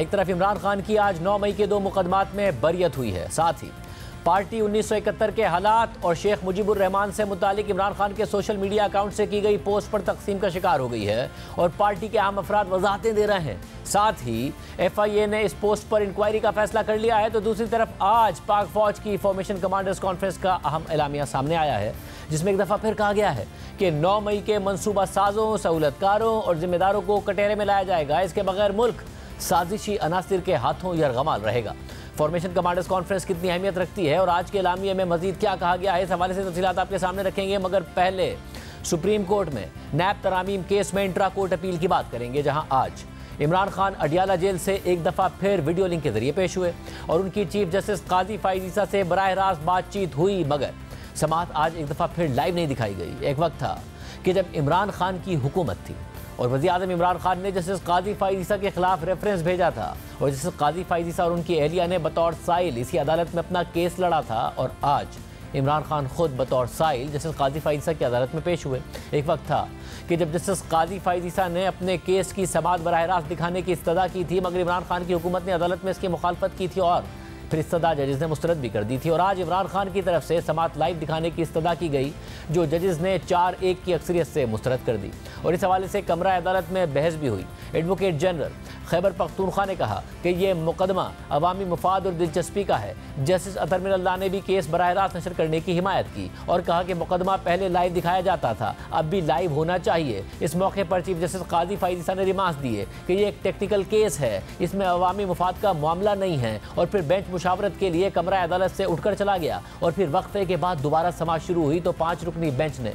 एक तरफ़ इमरान खान की आज 9 मई के दो मुकदमात में बरियत हुई है, साथ ही पार्टी 1971 के हालात और शेख मुजीबुर रहमान से मुतालिक इमरान खान के सोशल मीडिया अकाउंट से की गई पोस्ट पर तकसीम का शिकार हो गई है और पार्टी के आम अफराद वजाहतें दे रहे हैं। साथ ही एफ़ आई ए ने इस पोस्ट पर इंक्वायरी का फैसला कर लिया है तो दूसरी तरफ़ आज पाक फौज की फॉर्मेशन कमांडर्स कॉन्फ्रेंस का अहम एलामिया सामने आया है, जिसमें एक दफ़ा फिर कहा गया है कि 9 मई के मनसूबा साजों, सहूलतकारों और जिम्मेदारों को कटेरे में लाया जाएगा। इसके बगैर मुल्क साजिशी अनासर के हाथों यरगमाल रहेगा। फॉर्मेशन कमांडर्स कॉन्फ्रेंस कितनी अहमियत रखती है और आज के एलामिया में मजीद क्या कहा गया है? इस हवाले से तफसीत आपके सामने रखेंगे, मगर पहले सुप्रीम कोर्ट में नैब तरामीम केस में इंट्रा कोर्ट अपील की बात करेंगे, जहाँ आज इमरान खान अडियाला जेल से एक दफ़ा फिर वीडियो लिंक के ज़रिए पेश हुए और उनकी चीफ जस्टिस काजी फाइजीसा से बरह रास्त बातचीत हुई, मगर समात आज एक दफ़ा फिर लाइव नहीं दिखाई गई। एक वक्त था कि जब इमरान खान की हुकूमत थी और वजी अजम इमरान खान ने जस्टिस काजी फाइजीसा के खिलाफ रेफरेंस भेजा था और जस्टिस काजी फाइजीसा और उनकी एहलिया ने बतौर साइल इसी अदालत में अपना केस लड़ा था और आज इमरान खान खुद बतौर साइल जस्टिस काजी फाइजीसा की अदालत में पेश हुए। एक वक्त था कि जब जस्टिस काजी फाइजीसा ने अपने केस की समात बरह रास्त दिखाने की इस्तः की थी, मगर इमरान खान की हुकूमत ने अदालत में इसकी मुखालफत की थी और फिर इस्तदा जजेस ने मुस्तरद भी कर दी थी। और आज इमरान खान की तरफ़ से समात लाइव दिखाने की इस्तः की गई। जो जजेस ने चार एक की अक्सरियत से मुस्तरद कर दी। और इस हवाले से कमरा अदालत में बहस भी हुई। एडवोकेट जनरल खैबर पख्तूनख्वा ने कहा कि यह मुकदमा अवामी मफाद और दिलचस्पी का है। जस्टिस अतर ने भी केस बरह रास्त नशर करने की हिमायत की और कहा कि मुकदमा पहले लाइव दिखाया जाता था, अब भी लाइव होना चाहिए। इस मौके पर चीफ जस्टिस काजी फाइजीसा ने रिमांस दिए कि यह एक टेक्निकल केस है। इसमें अवामी मफाद का मामला नहीं है और फिर बेंच मुशावरत के लिए कमरा अदालत से उठकर चला गया और फिर वक्फे के बाद दोबारा समाज शुरू हुई तो पाँच रुकनी बेंच ने।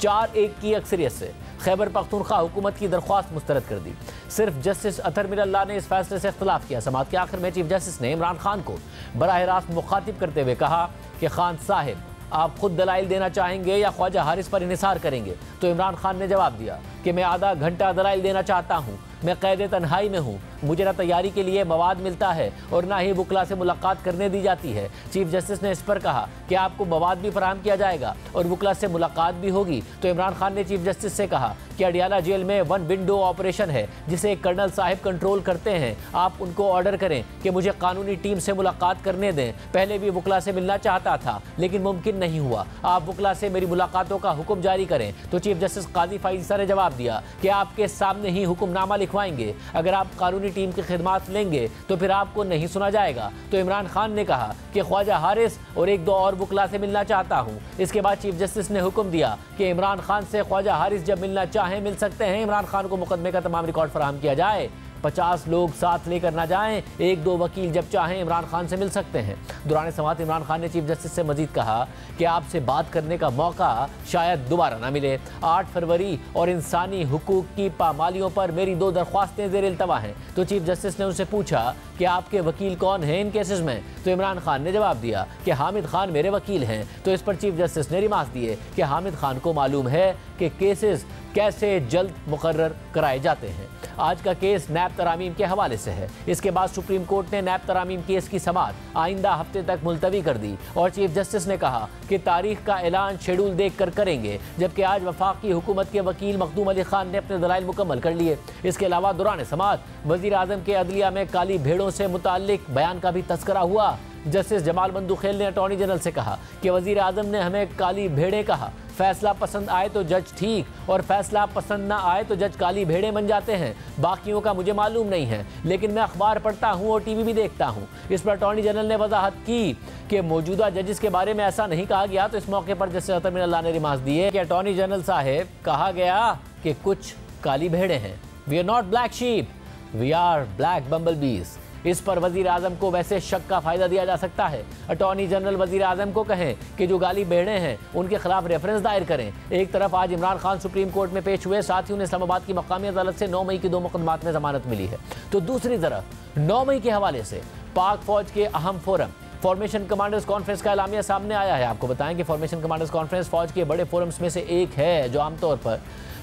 चार एक की अक्सरियत से खैबर पख्तूनख्वा हुकूमत की दरख्वास्त मुस्तरद कर दी। सिर्फ़ जस्टिस अतर मिल्ला ने इस फैसले से इख्तलाफ किया। समात के आखिर में चीफ जस्टिस ने इमरान खान को बरह रास्त मुखातिब करते हुए कहा कि खान साहब, आप खुद दलाइल देना चाहेंगे या ख्वाजा हारिस पर इसार करेंगे? तो इमरान खान ने जवाब दिया कि मैं आधा घंटा दलाइल देना चाहता हूँ। मैं कैद तन्हाई में हूँ। मुझे ना तैयारी के लिए मवाद मिलता है और ना ही बुकला से मुलाकात करने दी जाती है। चीफ जस्टिस ने इस पर कहा कि आपको मवाद भी फराहम किया जाएगा और बुकला से मुलाकात भी होगी? तो इमरान खान ने चीफ जस्टिस से कहा, कि अडियाला जेल में वन विंडो ऑपरेशन है, जिसे कर्नल साहिब कंट्रोल करते हैं। आप उनको ऑर्डर करें कि मुझे कानूनी टीम से मुलाकात करने दें। पहले भी बुकला से मिलना चाहता था, लेकिन मुमकिन नहीं हुआ। आप बुकला से मेरी मुलाकातों का हुक्म जारी करें। तो चीफ जस्टिस काजी फाइजा ने जवाब दिया कि आपके सामने ही हुक्मनामा लिखवाएँगे। अगर आप कानूनी टीम की खिदमत लेंगे तो फिर आपको नहीं सुना जाएगा। तो इमरान खान ने कहा कि ख्वाजा हारिस और एक दो और बुकला से मिलना चाहता हूँ। इसके बाद चीफ जस्टिस ने हुक्म दिया कि इमरान खान से ख्वाजा हारिस जब मिलना चाहें, मिल सकते हैं। इमरान खान को मुकदमे का तमाम रिकॉर्ड फराम किया जाए। पचास लोग साथ लेकर ना जाएँ। एक दो वकील जब चाहें, इमरान खान से मिल सकते हैं। दौरान समात इमरान खान ने चीफ जस्टिस से मजीद कहा कि आपसे बात करने का मौका शायद दोबारा ना मिले। आठ फरवरी और इंसानी हकूक की पामालियों पर मेरी दो दरख्वास्तें जेर अल्तवा हैं। तो चीफ जस्टिस ने उनसे पूछा कि आपके वकील कौन हैं इन केसेस में? तो इमरान खान ने जवाब दिया कि हामिद खान मेरे वकील हैं। तो इस पर चीफ जस्टिस ने रिमार्क दिए कि हामिद खान को मालूम है कि केसेस कैसे जल्द मुकर्र कराए जाते हैं। आज का केस नैब तरामीम के हवाले से है। इसके बाद सुप्रीम कोर्ट ने नैब तरामीम केस की समात आइंदा हफ़्ते तक मुलतवी कर दी और चीफ जस्टिस ने कहा कि तारीख का ऐलान शेड्यूल देख कर करेंगे, जबकि आज वफाकी हुकूमत के वकील मखदूम अली खान ने अपने दलाइल मुकम्मल कर लिए। इसके अलावा दौरान समात वजी अजम के अदलिया में काली भेड़ों से मुतल बयान का भी तस्करा हुआ। जस्टिस जमाल बंदूखेल ने अटॉर्नी जनरल से कहा कि वज़ीर आज़म ने हमें काली भेड़े कहा। फैसला पसंद आए तो जज ठीक, और फैसला पसंद ना आए तो जज काली भेड़े बन जाते हैं। बाकियों का मुझे मालूम नहीं है, लेकिन मैं अखबार पढ़ता हूँ और टीवी भी देखता हूँ। इस पर अटॉर्नी जनरल ने वजाहत की कि मौजूदा जजिस के बारे में ऐसा नहीं कहा गया तो इस मौके पर जस्टिस अल्लाह ने रिमार्क दिए कि अटॉर्नी जनरल साहेब, कहा गया कि कुछ काली भेड़े हैं। We are not black sheep we are black bumble bees इस पर वज़ीर आज़म को वैसे शक का फ़ायदा दिया जा सकता है। अटॉर्नी जनरल वज़ीर आज़म को कहें कि जो गाली बेड़े हैं, उनके खिलाफ रेफरेंस दायर करें। एक तरफ़ आज इमरान खान सुप्रीम कोर्ट में पेश हुए, साथ ही उन्हें इस्लामाबाद की मकामी अदालत से नौ मई की दो मुकदमात में जमानत मिली है। तो दूसरी तरफ़, नौ मई के हवाले से पाक फौज के अहम फोरम, फॉर्मेशन कमांडर्स कॉन्फ्रेंस का एलामिया सामने आया है। आपको बताएँ कि फॉर्मेशन कमांडर्स कॉन्फ्रेंस फौज के बड़े फोरम्स में से एक है, जो आमतौर पर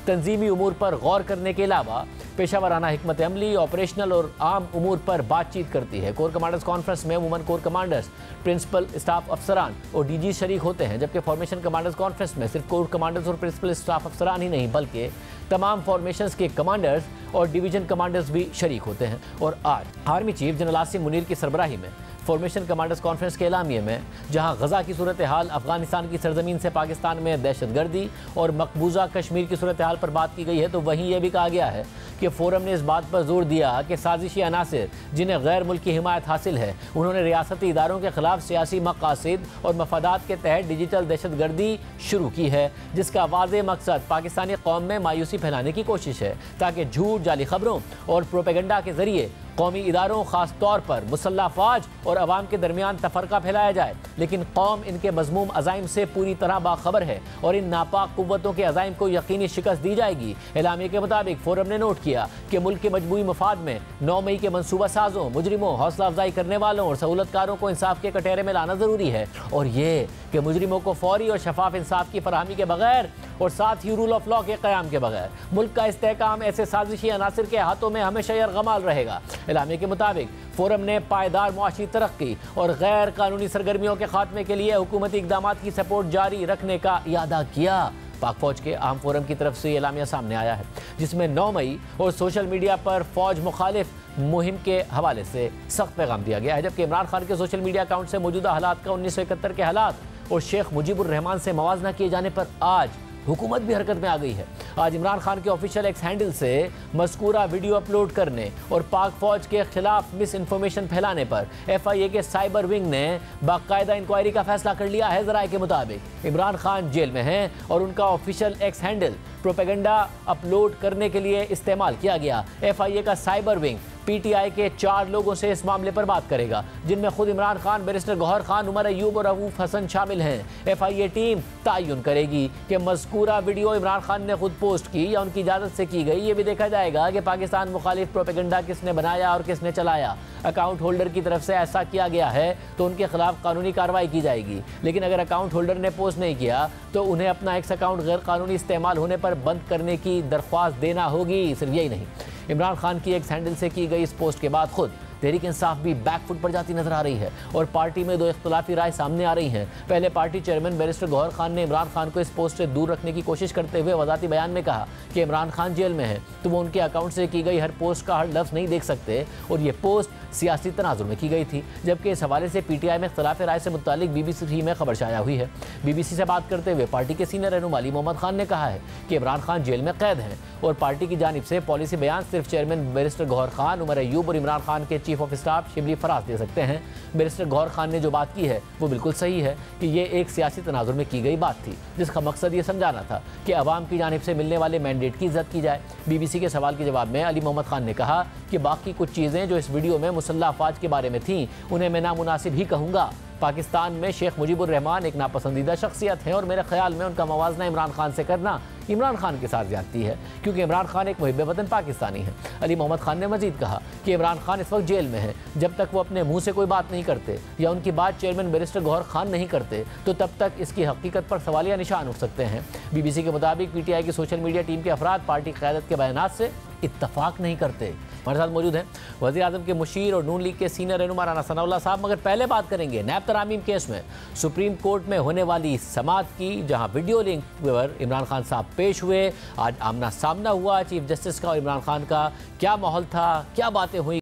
तंजीमी उमूर पर गौर करने के अलावा पेशावराना हमत अमली, ऑपरेशनल और आम उमूर पर बातचीत करती है। कोर कमांडर्स कॉन्फ्रेंस में woman core commanders, principal staff अफसरान और डीजी शरीक होते हैं, जबकि फॉर्मेशन कमांडर्स कॉन्फ्रेंस में सिर्फ़ कोर कमांडर्स और प्रिंसिपल स्टाफ अफसरान ही नहीं, बल्कि तमाम फॉर्मेशन के कमांडर्स और डिवीज़न कमांडर्स भी शरीक होते हैं। और आज army chief general Asim Munir की सरबराही में फॉर्मेशन कमांडर्स कॉन्फ्रेंस के एलामिया में, जहाँ गजा की सूरत हाल, अफ़गानिस्तान की सरजमीन से पाकिस्तान में दहशत गर्दी और मकबूजा कश्मीर की सूरत हाल पर बात की गई है तो वहीं यह भी कहा गया है कि फोरम ने इस बात पर ज़ोर दिया कि साजिशी अनासर, जिन्हें गैर मुल्की हिमायत हासिल है, उन्होंने रियासती इदारों के खिलाफ सियासी मकासद और मफादात के तहत डिजिटल दहशत गर्दी शुरू की है, जिसका वाज मकसद पाकिस्तानी कौम में मायूसी फैलाने की कोशिश है, ताकि झूठ, जाली खबरों और प्रोपेगेंडा के ज़रिए कौमी इदारों ख़ास तौर पर मुसल्ह फ़ौज और अवाम के दरमियान तफरका फैलाया जाए। लेकिन कौम इनके मजमूम अजाइम से पूरी तरह बाखबर है और इन नापाक कुतों के अजाइम को यकीनी शिकस्त दी जाएगी। एलामी के मुताबिक फोरम ने नोट किया कि मुल्क के मजमू मफाद में नौ मई के मनसूबा साजों, मुजरिमों हौसला अफजाई करने वालों और सहूलतकारों को इंसाफ के कटहरे में लाना ज़रूरी है। और ये कि मुजरिमों को फौरी और शफाफ इंसाफ की फरहमी के बगैर और साथ ही रूल ऑफ़ लॉ के क्याम के बगैर। मुल्क का इसकाम ऐसे साजिशी अनासर के हाथों में हमेशा यरगमाल रहेगा। एलामे के मुताबिक, फोरम ने पायदार मुआशी तरक्की और गैर कानूनी सरगर्मियों के खात्मे के लिए हुकूमती इकदाम की सपोर्ट जारी रखने का इरादा किया। पाक फौज के आम फोरम की तरफ़ से एलामिया सामने आया है, जिसमें 9 मई और सोशल मीडिया पर फौज मुखालिफ मुहिम के हवाले से सख्त पैगाम दिया गया है, जबकि इमरान खान के सोशल मीडिया अकाउंट से मौजूदा हालात का उन्नीस सौ इकहत्तर के हालात और शेख मुजीबुर रहमान से मवाजना किए जाने पर आज हुकूमत भी हरकत में आ गई है। आज इमरान खान के ऑफिशियल एक्स हैंडल से मस्कूरा वीडियो अपलोड करने और पाक फौज के खिलाफ मिस इन्फॉर्मेशन फैलाने पर एफ़ आई ए के साइबर विंग ने बाकायदा इंक्वायरी का फैसला कर लिया है जराये के मुताबिक। इमरान खान जेल में हैं और उनका official X handle propaganda upload करने के लिए इस्तेमाल किया गया। एफ़ आई ए का साइबर विंग पीटीआई के चार लोगों से इस मामले पर बात करेगा, जिनमें खुद इमरान खान, बैरिस्टर गौहर खान, उमर अयूब और अबूफ हसन शामिल हैं। एफआईए टीम तयन करेगी कि मजकूरा वीडियो इमरान खान ने खुद पोस्ट की या उनकी इजाज़त से की गई, ये भी देखा जाएगा कि पाकिस्तान मुखालिफ प्रोपेगेंडा किसने बनाया और किसने चलाया। अकाउंट होल्डर की तरफ़ से ऐसा किया गया है तो उनके खिलाफ कानूनी कार्रवाई की जाएगी। लेकिन अगर अकाउंट होल्डर ने पोस्ट नहीं किया तो उन्हें अपना एक्स अकाउंट गैर कानूनी इस्तेमाल होने पर बंद करने की दरख्वास्त देना होगी, सिर्फ़ यही नहीं। इमरान खान की एक्स हैंडल से की गई इस पोस्ट के बाद खुद तहरीक इंसाफ भी बैकफुट पर जाती नज़र आ रही है और पार्टी में दो इख्तलाफी राय सामने आ रही हैं। पहले party chairman barrister Gohar Khan ने इमरान खान को इस पोस्ट से दूर रखने की कोशिश करते हुए वजाती बयान में कहा कि इमरान खान जेल में है तो वो उनके अकाउंट से की गई हर पोस्ट का हर लफ्ज़ नहीं देख सकते और ये पोस्ट सियासी तनाजुर में की गई थी, जबकि इस हवाले से पी टी आई में इख्तलाफ राय से मुतल बी बी सी में खबर शाया हुई है। बी बी सी से बात करते हुए पार्टी के सीनियर रहनुमा अली मोहम्मद खान ने कहा है कि इमरान खान जेल में कैद हैं और पार्टी की जानब से पॉलिसी बयान सिर्फ़ चेयरमैन बैरिस्टर गौहर खान, उमर अयूब और इमरान खान के chief of staff Shibli Faraz दे सकते हैं। बैरिस्टर गौर खान ने जो बात की है, वो बिल्कुल सही है कि ये एक सियासी तनाजुर में की गई बात थी, जिसका मकसद ये समझाना था कि अवाम की जानब से मिलने वाले मैंडेट की इज़्ज़त की जाए। बीबीसी के सवाल के जवाब में अली मोहम्मद खान ने कहा कि बाकी कुछ चीज़ें जो इस वीडियो में मुसल्ह अफवाज के बारे में थी, उन्हें मैं नामुनासिब ही कहूँगा। पाकिस्तान में शेख मुजीबुर रहमान एक नापसंदीदा शख्सियत है और मेरे ख्याल में उनका मवाजना इमरान खान से करना इमरान खान के साथ ज्यादती है, क्योंकि इमरान खान एक मुहब वतन पाकिस्तानी है। अली मोहम्मद खान ने मजीद कहा कि इमरान खान इस वक्त जेल में है। जब तक वो अपने मुँह से कोई बात नहीं करते या उनकी बात चेयरमैन बैरिस्टर गौहर खान नहीं करते तो तब तक इसकी हकीकत पर सवालिया निशान उठ सकते हैं। बीबीसी के मुताबिक पीटीआई की सोशल मीडिया टीम के अफराद पार्टी क्यादत के बयान से इतफाक नहीं करते। हमारे साथ मौजूद हैं वजी अजम के मुशीर और नून लीग के सीनियर रहनुमा राना सनाउल्ला साहब। मगर पहले बात करेंगे नैब तरामीम केस में। सुप्रीम कोर्ट में होने वाली समात की, जहाँ वीडियो लिंक पर इमरान खान साहब पेश हुए। आज आमना सामना हुआ चीफ जस्टिस का और इमरान खान का। क्या माहौल था? क्या बातें हुई?